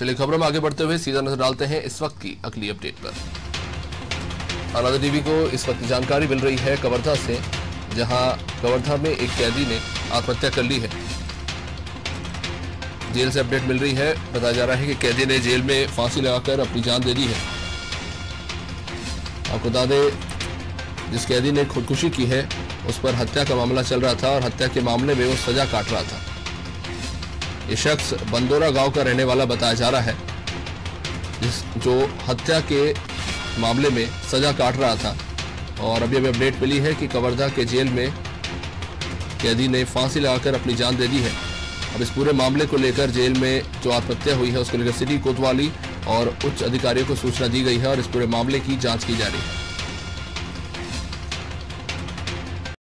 चलिए खबरों में आगे बढ़ते हुए सीधा नज़र डालते हैं इस वक्त की अगली अपडेट पर। अनादर टीवी को इस वक्त जानकारी मिल रही है कवर्धा से, जहाँ कवर्धा में एक कैदी ने आत्महत्या कर ली है। जेल से अपडेट मिल रही है, बताया जा रहा है कि कैदी ने जेल में फांसी लगाकर अपनी जान दे दी है। आपको बता दें, जिस कैदी ने खुदकुशी की है, उस पर हत्या का मामला चल रहा था और हत्या के मामले में वो सजा काट रहा था। ये शख्स बंदोरा गाँव का रहने वाला बताया जा रहा है, जिस, जो हत्या के मामले में सजा काट रहा था। और अभी अभी अपडेट मिली है कि कवर्धा के जेल में कैदी ने फांसी लगाकर अपनी जान दे दी है। अब इस पूरे मामले को लेकर जेल में जो आत्महत्या हुई है, उसको लेकर सिटी कोतवाली और उच्च अधिकारियों को सूचना दी गई है और इस पूरे मामले की जाँच की जा रही है।